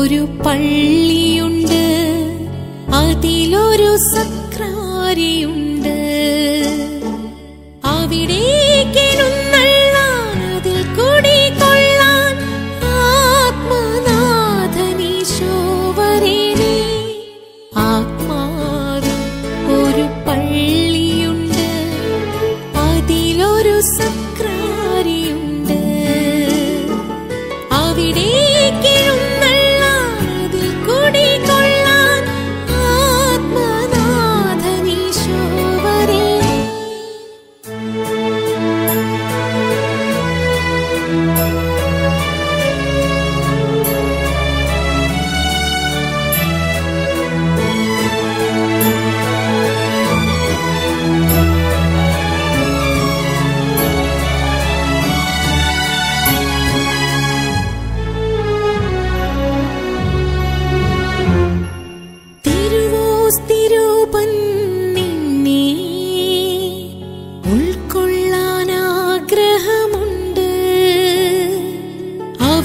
ഒരു പള്ളിയുണ്ട്. അതിലൊരു സക്രാരിയുണ്ട്. അവിടെ ഒരു പള്ളിയുണ്ട്. അതിലൊരു സക്ര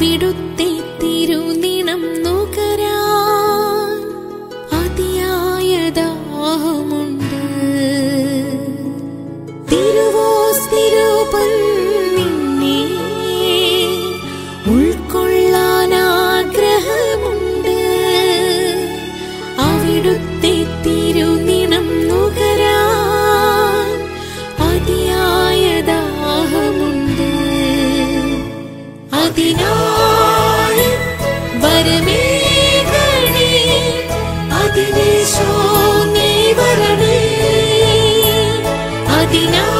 விடுத்த Tina.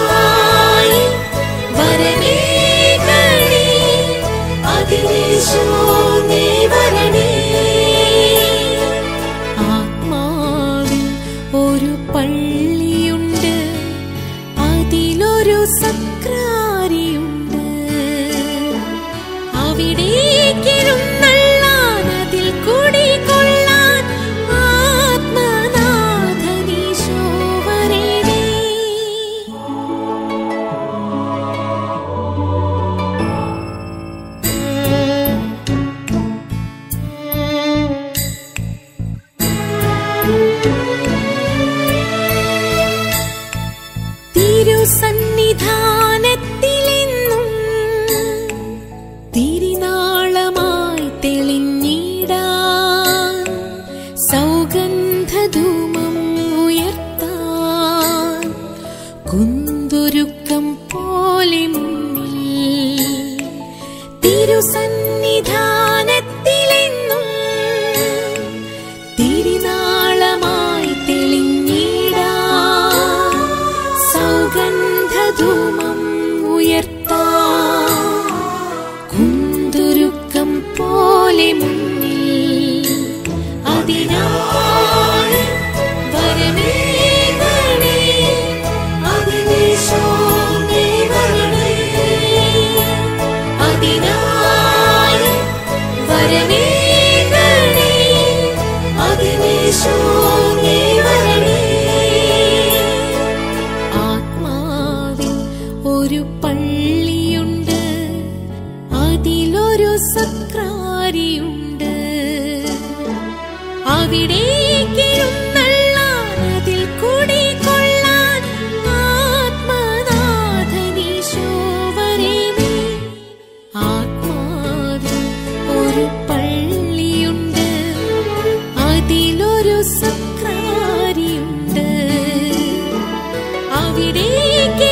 മുത്തൊരുക്കം പോലെ തിരുസന്നിധാ പള്ളിയുണ്ട്. അതിലൊരു സക്രാരിയുണ്ട് അവിടേക്ക് അതിൽ ഒരു സക്രാരിയുണ്ട് അവിടേക്ക്